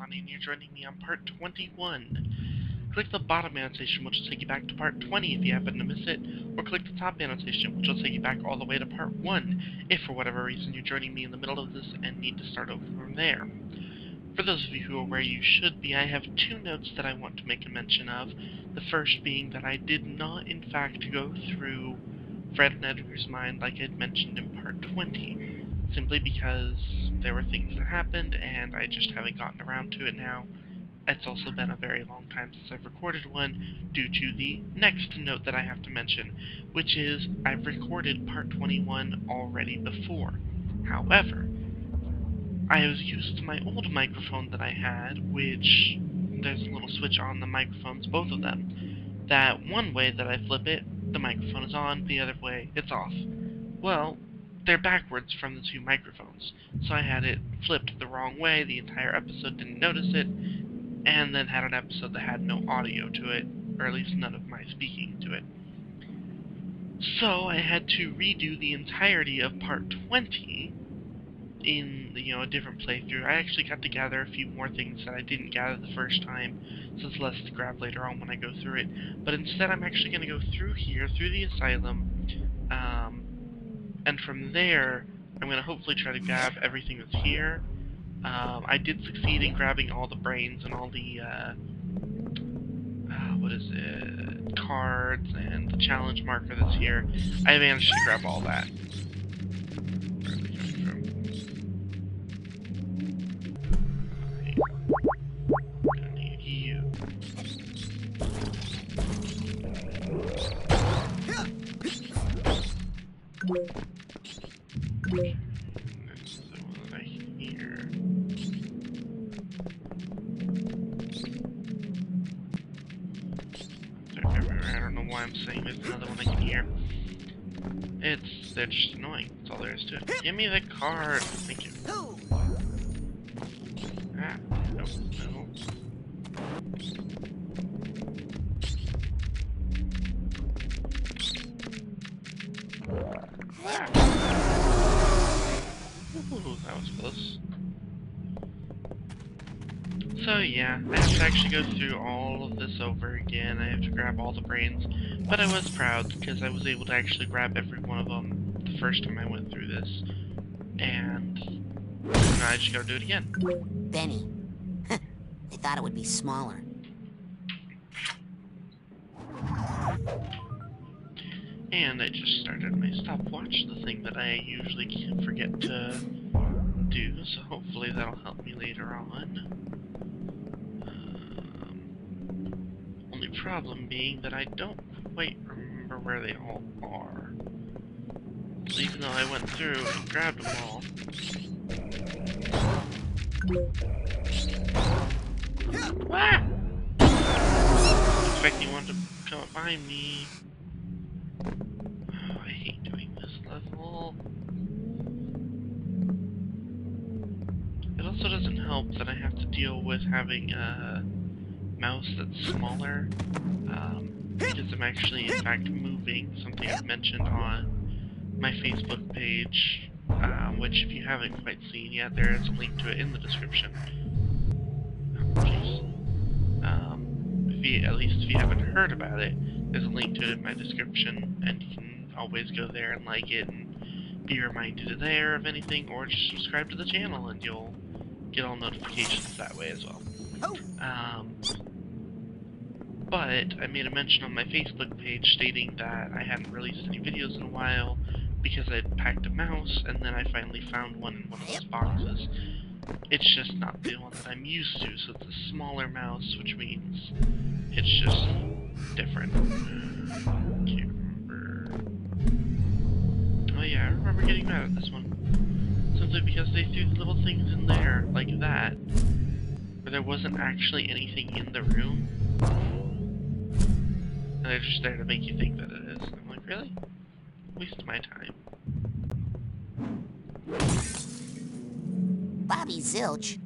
And you're joining me on part 21. Click the bottom annotation, which will take you back to part 20 if you happen to miss it, or click the top annotation, which will take you back all the way to part 1, if for whatever reason you're joining me in the middle of this and need to start over from there. For those of you who are where you should be, I have two notes that I want to make a mention of. The first being that I did not, in fact, go through Fred and Edgar's mind like I'd mentioned in part 20, simply because there were things that happened and I just haven't gotten around to it now. It's also been a very long time since I've recorded one due to the next note that I have to mention, which is I've recorded part 21 already before. However, I was used to my old microphone that I had, which there's a little switch on the microphones, both of them, that one way that I flip it, the microphone is on, the other way, it's off. Well, they're backwards from the two microphones, so I had it flipped the wrong way, the entire episode didn't notice it, and then had an episode that had no audio to it, or at least none of my speaking to it. So I had to redo the entirety of part 20 in you know a different playthrough. I actually got to gather a few more things that I didn't gather the first time, so it's less to grab later on when I go through it. But instead, I'm actually going to go through here, through the asylum, um, and from there, I'm going to hopefully try to grab everything that's here. Um, I did succeed in grabbing all the brains and all the uh, uh, what is it, cards and the challenge marker that's here. I managed to grab all that. Me the card. Thank you. Ah, no, no. Ooh, that was close. So yeah, I have to actually go through all of this over again. I have to grab all the brains, but I was proud because I was able to actually grab every one of them the first time I went through this. And now I just gotta do it again. Benny. they thought it would be smaller. And I just started my stopwatch, the thing that I usually can't forget to do, so hopefully that'll help me later on. Um, only problem being that I don't quite remember where they all are. So even though I went through and grabbed them all... Ah! Expecting one to come up behind me. Oh, I hate doing this level. It also doesn't help that I have to deal with having a mouse that's smaller, um, because I'm actually, in fact, moving, something I've mentioned on my Facebook page, uh, which if you haven't quite seen yet, there is a link to it in the description. Um, if you, at least if you haven't heard about it, there's a link to it in my description, and you can always go there and like it and be reminded there of anything, or just subscribe to the channel and you'll get all notifications that way as well. Um, but I made a mention on my Facebook page stating that I hadn't released any videos in a while because I'd packed a mouse, and then I finally found one in one of those boxes. It's just not the one that I'm used to, so it's a smaller mouse, which means it's just different. Can't remember. Oh yeah, I remember getting mad at this one. Simply because they threw little things in there, like that, where there wasn't actually anything in the room. And they're just there to make you think that it is. I'm like, really? Waste my time. Bobby Zilch.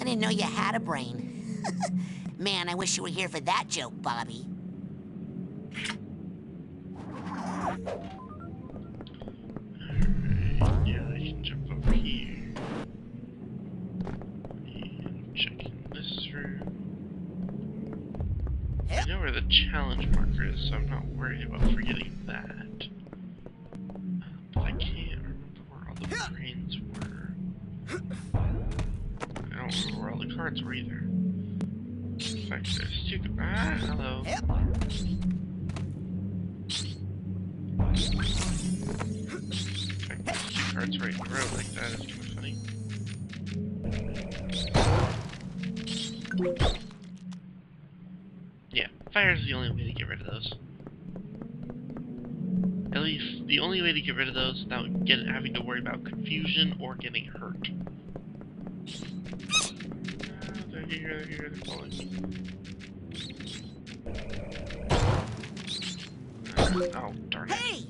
I didn't know you had a brain. Man, I wish you were here for that joke, Bobby. Ah, hello. Two cards right in a row like that is funny. Yeah, fire is the only way to get rid of those. At least the only way to get rid of those without get, having to worry about confusion or getting hurt. Ah, they're here, they're here, they're oh, darn it. Hey!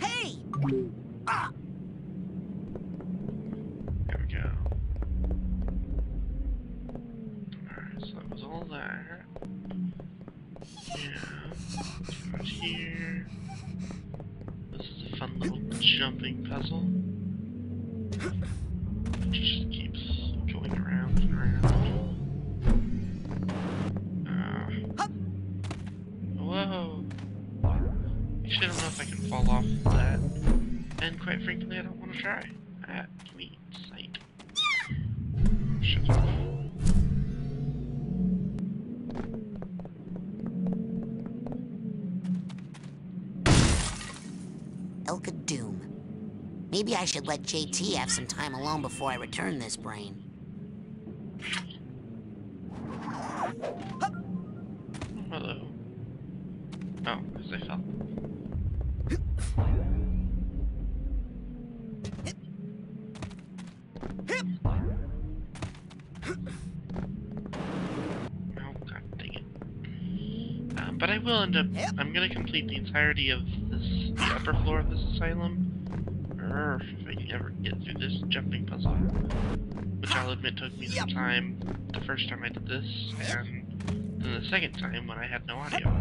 Hey! Frankly, I don't want to try. Ah, sweet sight. Shut up. Elka Doom. Maybe I should let JT have some time alone before I return this brain. End up. I'm gonna complete the entirety of this, the upper floor of this asylum. If I can ever get through this jumping puzzle. Which I'll admit took me some time the first time I did this, and then the second time when I had no audio.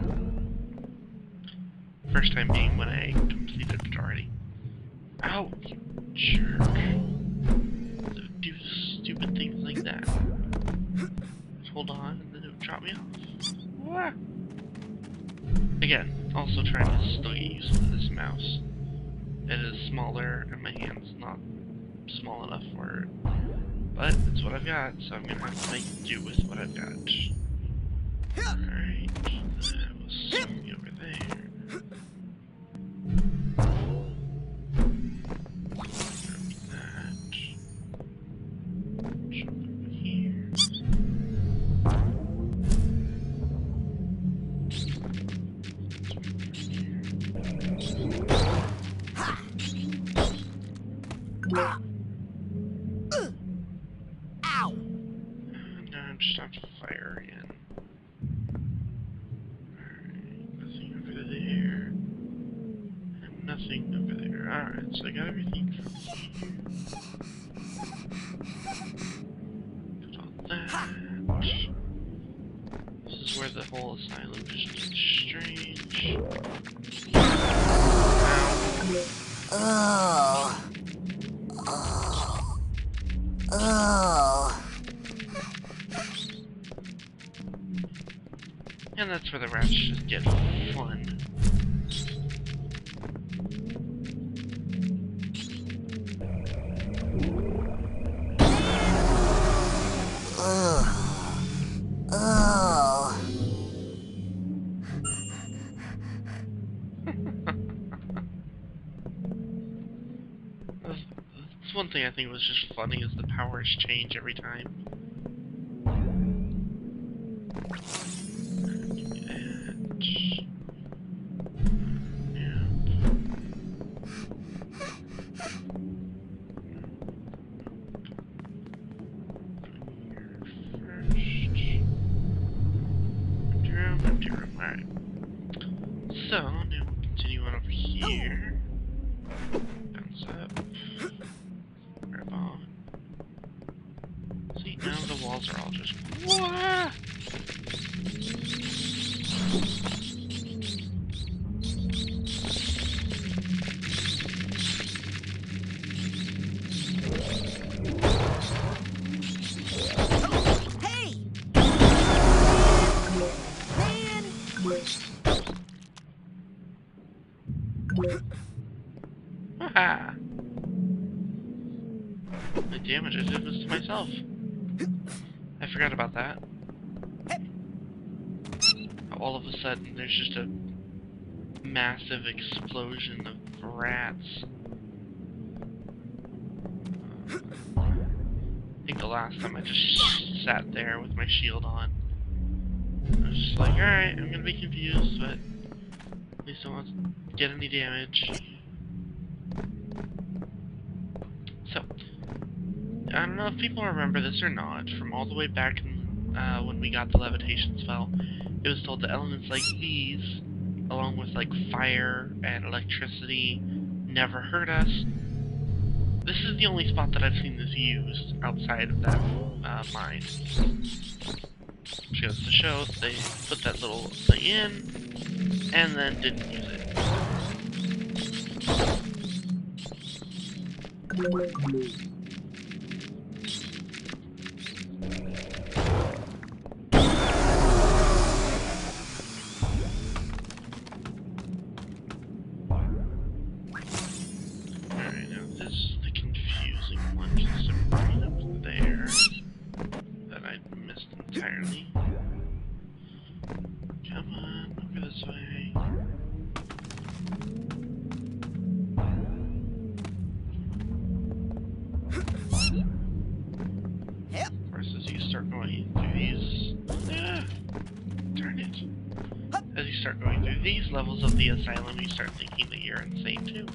First time being when I completed it already. Ow, you jerk. Don't Do stupid things like that. Hold on and then it would drop me off. Again, also trying to still get used to this mouse. It is smaller and my hand's not small enough for it. But it's what I've got, so I'm gonna have to make do with what I've got. Alright, that's one thing I think was just funny is the powers change every time. Myself. I forgot about that. All of a sudden, there's just a massive explosion of rats. I think the last time I just sat there with my shield on. I was just like, alright, I'm gonna be confused, but at least I won't get any damage. So, I don't know if people remember this or not, from all the way back in, uh, when we got the levitation spell, it was told that elements like these, along with like fire and electricity, never hurt us. This is the only spot that I've seen this used outside of that uh, mine. Which goes to show they put that little thing in, and then didn't use it. Going through these... Ah, darn it. As you start going through these levels of the asylum, you start thinking that you're insane too.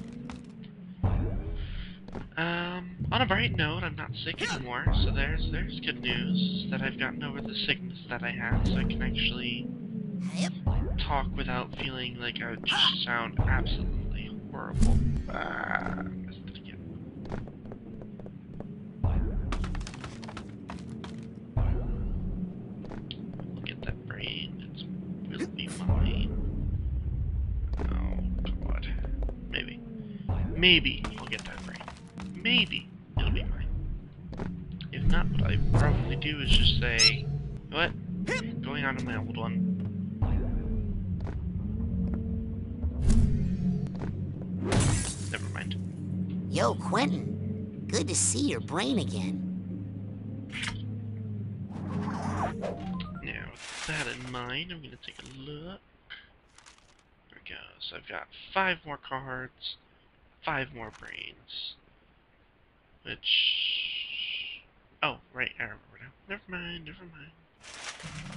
Um, on a bright note, I'm not sick anymore, so there's there's good news that I've gotten over the sickness that I had, so I can actually talk without feeling like I would just sound absolutely horrible. Ah, Maybe I'll get that brain. Maybe it'll be mine. If not, what I probably do is just say, what? Going on to my old one. Never mind. Yo, Quentin. Good to see your brain again. Now, with that in mind, I'm gonna take a look. There we go. So I've got five more cards, five more brains. Which... Oh, right, I remember now. Never mind, never mind.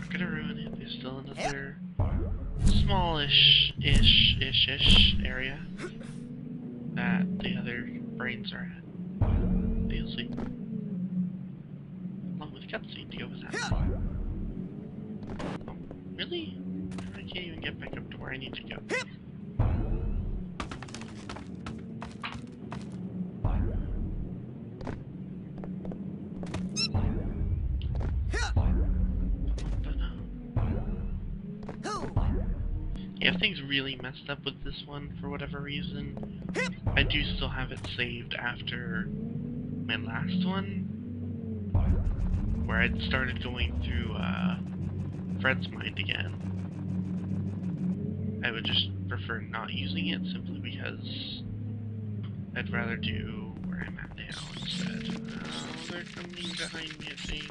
Not gonna ruin it. There's still another smallish ish ish ish area that the other brains are at. You'll see. Along with cutscene to go with that. Oh, really? I can't even get back up to where I need to go. If things really messed up with this one for whatever reason, I do still have it saved after my last one, where I'd started going through uh, Fred's mind again. I would just prefer not using it simply because I'd rather do where I'm at now instead. Oh, they're coming behind me, I think.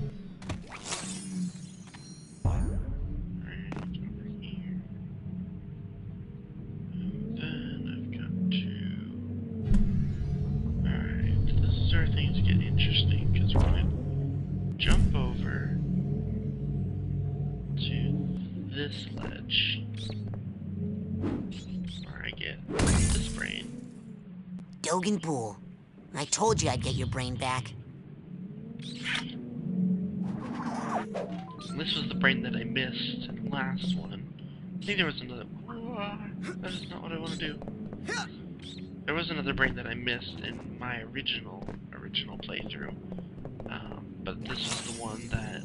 Dogen Boole. I told you I'd get your brain back. This was the brain that I missed in the last one. I think there was another. That is not what I want to do. There was another brain that I missed in my original original playthrough, um, but this is the one that,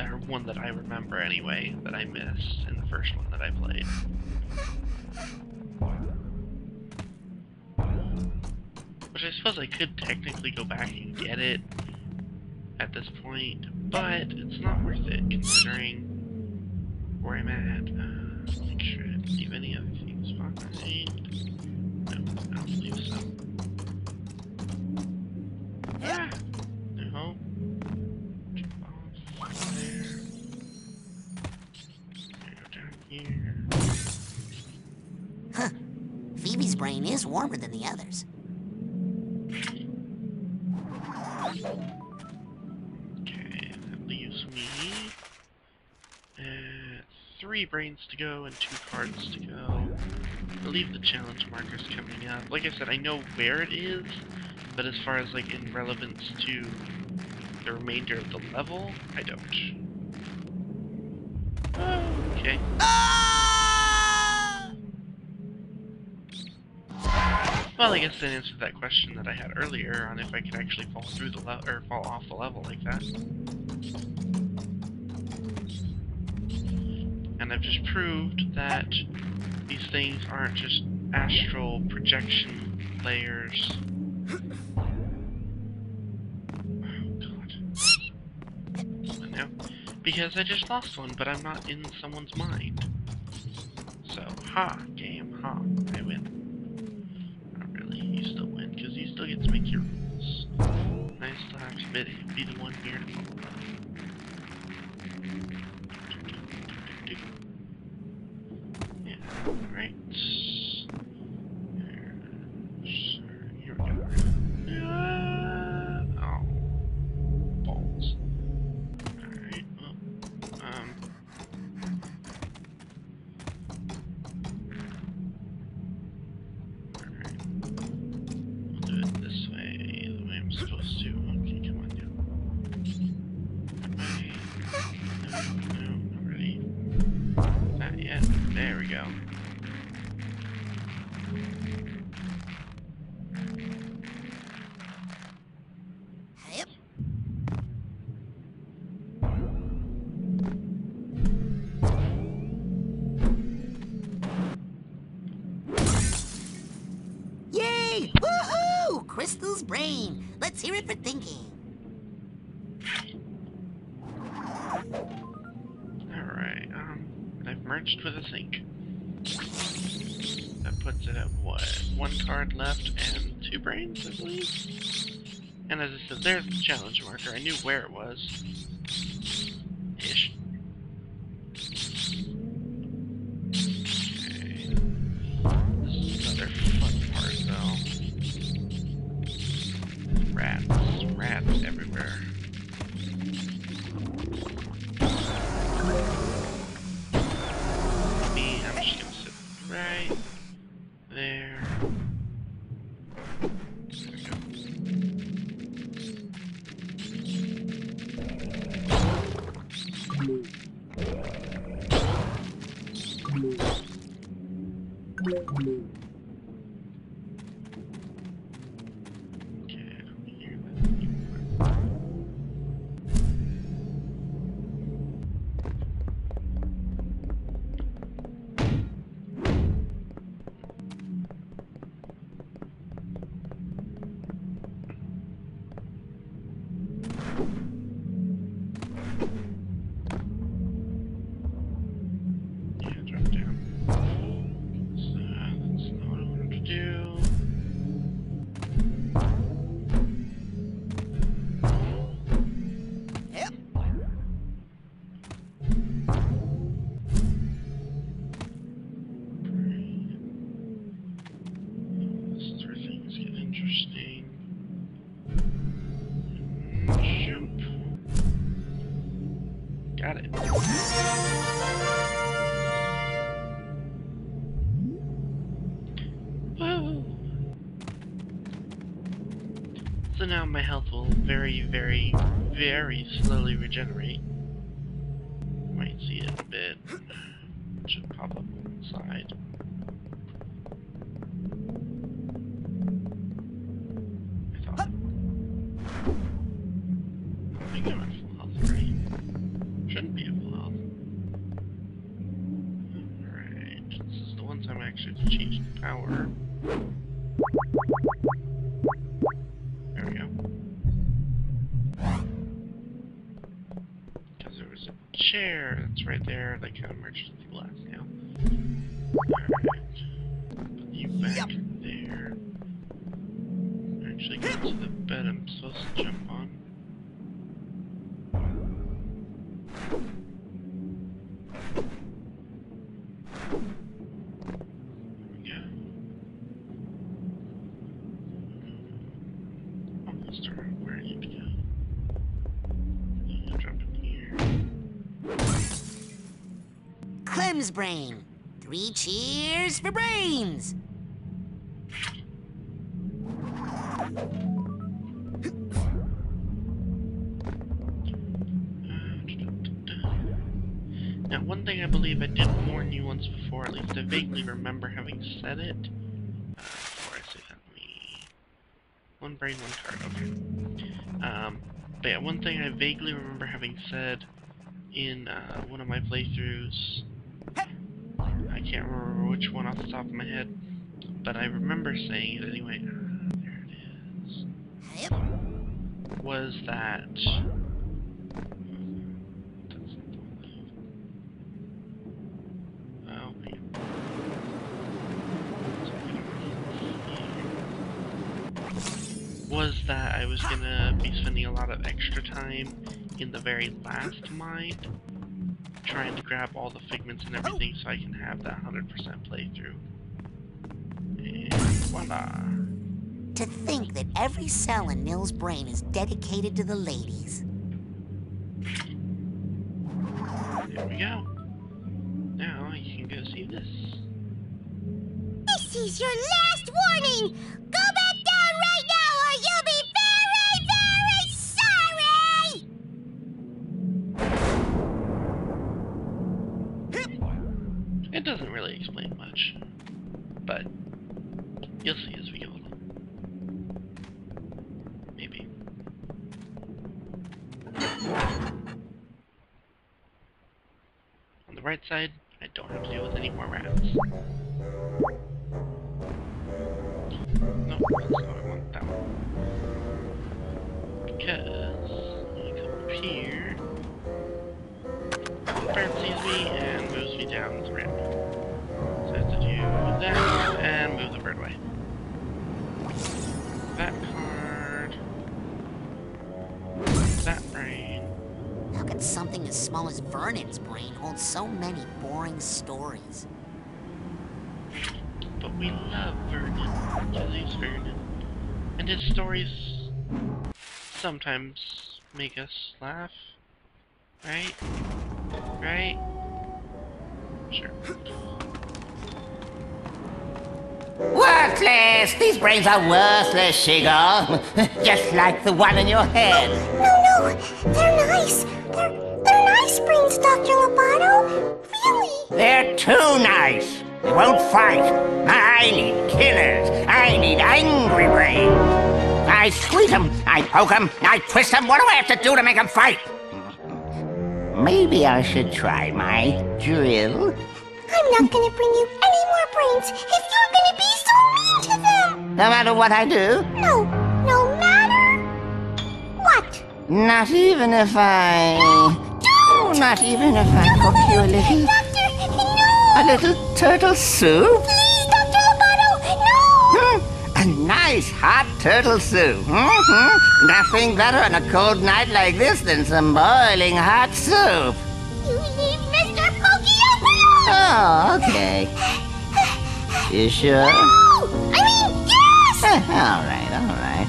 or one that I remember anyway, that I missed in the first one that I played. Which I suppose I could technically go back and get it at this point, but it's not worth it considering where I'm at. Uh, make sure I leave any other things behind. No, I don't believe so. Ah! No. Phoebe's brain is warmer than the others. Three brains to go and two cards to go. I believe the challenge marker's coming up. Like I said, I know where it is, but as far as like in relevance to the remainder of the level, I don't. Okay. Ah! Well, I guess that answered that question that I had earlier on if I could actually fall through the level or fall off the level like that. And I've just proved that these things aren't just astral projection layers. Oh god. Now? Because I just lost one, but I'm not in someone's mind. So, ha, game, ha, I win. Not really, you still win, because you still get to make your rules. And I still have to be, the one here to brain. Let's hear it for thinking. Alright, um, I've merged with a sink. That puts it at what? One card left and two brains, I believe? And as I said, there's the challenge marker. I knew where it was. So now my health will very, very, very slowly regenerate. Might see it a bit. should pop up on the side. Right there that kind of merged the glass now. Alright. Put you back there. Actually Clem's brain. Three cheers for brains. Now, one thing I believe I did warn you once before, at least I vaguely remember having said it. Uh, before I say that, me... One brain, one card, okay. Um, but yeah, one thing I vaguely remember having said in uh, one of my playthroughs, I can't remember which one off the top of my head, but I remember saying it anyway. Uh, there it is. Was that Oh. Was that I was gonna be spending a lot of extra time in the very last mine trying to grab all the figments and oh. everything so I can have that 100% playthrough. And voila. To think that every cell in Nils' brain is dedicated to the ladies. There we go. Now you can go see this. This is your last warning! It doesn't really explain much, but you'll see as we go along. Maybe. On the right side, I don't have to deal with any more rats. Small as Vernon's brain holds so many boring stories? But we love Vernon. Julie's Vernon. And his stories sometimes make us laugh. Right? Right? Sure. Worthless! These brains are worthless, Sheegor. Just like the one in your head. No, no, they're nice. They're, they're nice brains, Dr. Loboto. Really? They're too nice. They won't fight. I need killers. I need angry brains. I squeeze them, I poke them, I twist them. What do I have to do to make them fight? Maybe I should try my drill. I'm not gonna bring you any more brains if you're gonna be so mean to them. No matter what I do, No, no matter what. not even if I. Don't! Even if I cook you a little. Doctor, no! A little turtle soup? Please, Dr. Loboto, no! Hmm, a nice hot turtle soup. hmm Nothing better on a cold night like this than some boiling hot soup. You leave Mr. Pokey alone! Oh, okay. You sure? No! I mean, yes! All right, all right.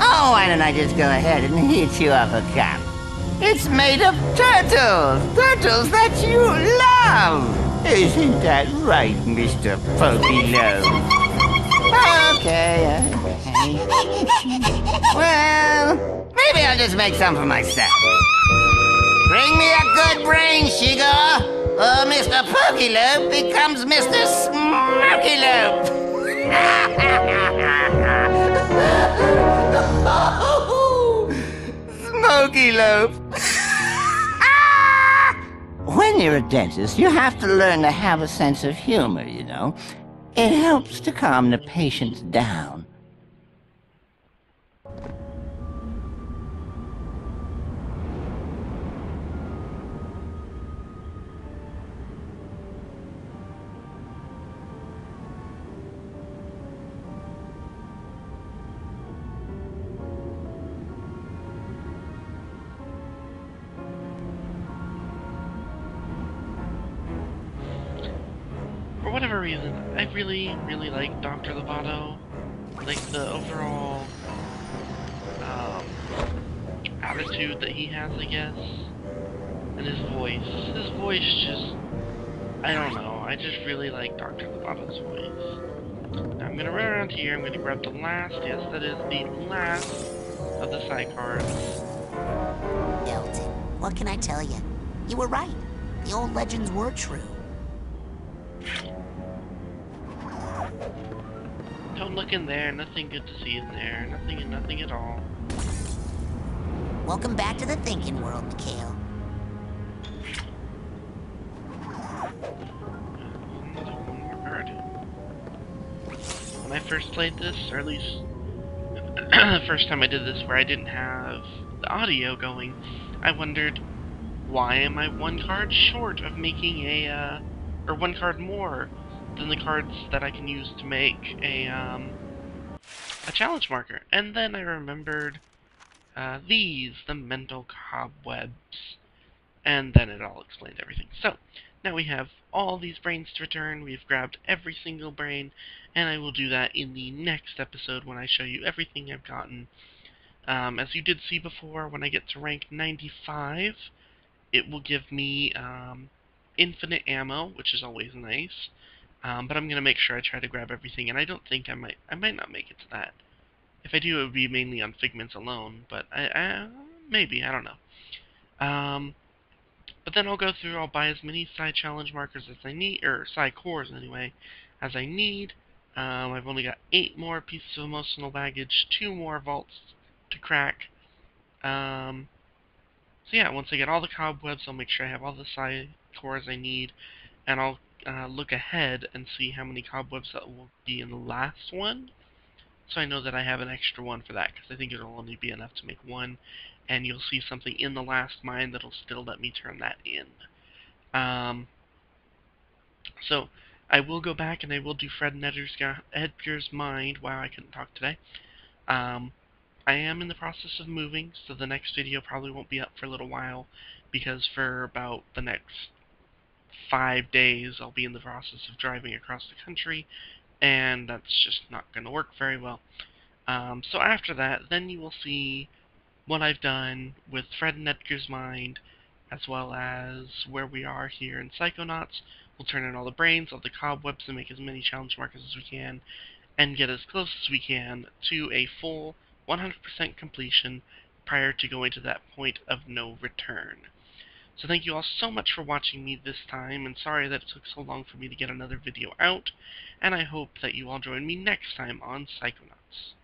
Oh, why don't I just go ahead and heat you up a cup? It's made of turtles, turtles that you love. Isn't that right, Mr. Pokey Okay, okay. Well, maybe I'll just make some for myself. Bring me a good brain, Sheegor, Oh, uh, Mr. Pokeylope becomes Mr. Smoky Lope. Smoky Lope. When you're a dentist, you have to learn to have a sense of humor, you know. It helps to calm the patients down. Dr. Loboto. Like the overall um, attitude that he has, I guess. And his voice. His voice just... I don't know. I just really like Dr. Loboto's voice. Now I'm gonna run around here. I'm gonna grab the last. Yes, that is the last of the side cards. Elton, what can I tell you? You were right. The old legends were true. Don't look in there. Nothing good to see in there. Nothing, nothing at all. Welcome back to the thinking world, Mikhail. Another one more card. When I first played this, or at least the first time I did this where I didn't have the audio going, I wondered, why am I one card short of making a, uh, or one card more than the cards that I can use to make a, um, a challenge marker? And then I remembered, uh, these, the mental cobwebs. And then it all explained everything. So, now we have all these brains to return, we've grabbed every single brain, and I will do that in the next episode when I show you everything I've gotten. Um, as you did see before, when I get to rank 95, it will give me um, infinite ammo, which is always nice. Um, but I'm gonna make sure I try to grab everything, and I don't think I might. I might not make it to that. If I do, it would be mainly on figments alone. But I, I maybe I don't know. Um, but then I'll go through. I'll buy as many side challenge markers as I need, or side cores anyway, as I need. Um, I've only got eight more pieces of emotional baggage, two more vaults to crack. Um, so yeah, once I get all the cobwebs, I'll make sure I have all the side cores I need, and I'll uh, look ahead and see how many cobwebs that will be in the last one. So I know that I have an extra one for that, because I think it'll only be enough to make one, and you'll see something in the last mine that'll still let me turn that in. Um, so, I will go back and I will do Fred and Edgar's, Edgar's Mind. Wow, I couldn't talk today. Um, I am in the process of moving, so the next video probably won't be up for a little while, because for about the next five days I'll be in the process of driving across the country, and that's just not going to work very well. Um, so after that, then you will see what I've done with Fred and Edgar's Mind, as well as where we are here in Psychonauts. We'll turn in all the brains, all the cobwebs, and make as many challenge markers as we can, and get as close as we can to a full 100% completion prior to going to that point of no return. So thank you all so much for watching me this time, and sorry that it took so long for me to get another video out, and I hope that you all join me next time on Psychonauts.